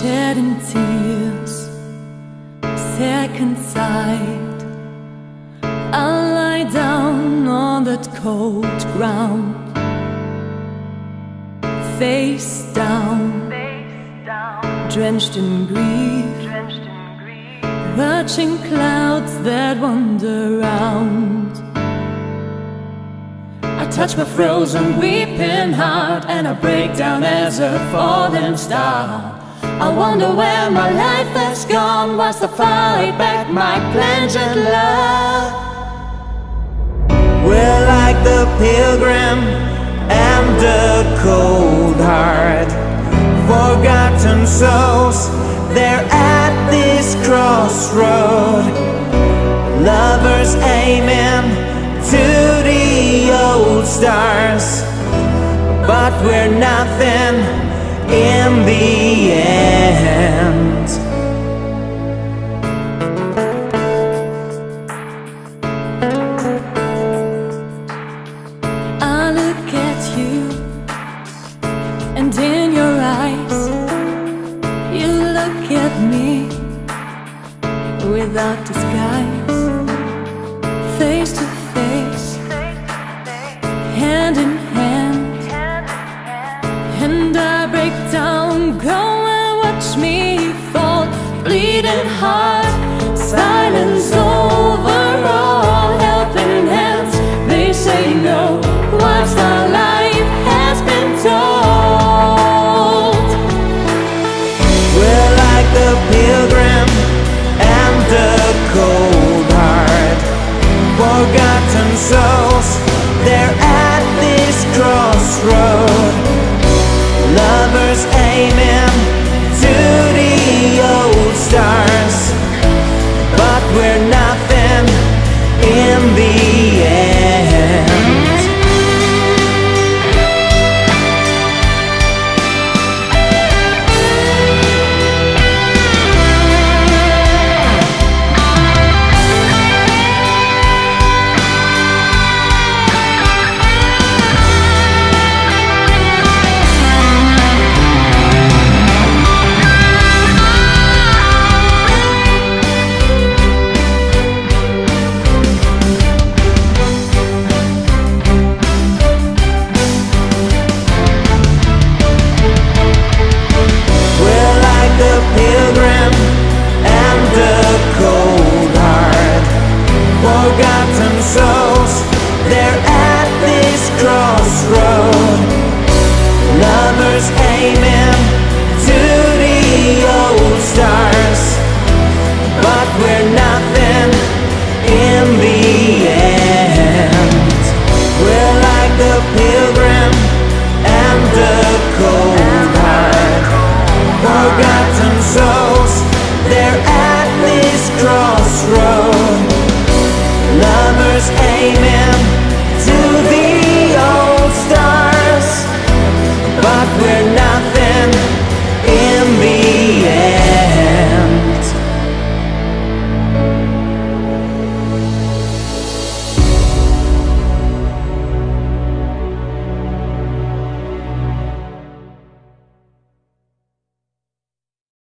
shedding tears, second sight. I lie down on that cold ground, face down, drenched in grief, watching clouds that wander round. I touch my frozen, weeping heart, and I break down as a falling star. I wonder where my life has gone. Whilst I fight back my plangent love. We're like the pilgrim and the cold heart. Forgotten souls, they're at this crossroad. Lovers aiming to the old stars, but we're nothing in the end. I look at you, and in your eyes, you look at me without disguise, bleeding heart, silence over all, helping hands. They say no, whilst our life has been told. We're like the pilgrim and the cold heart. Forgotten crossroad Lovers aiming to the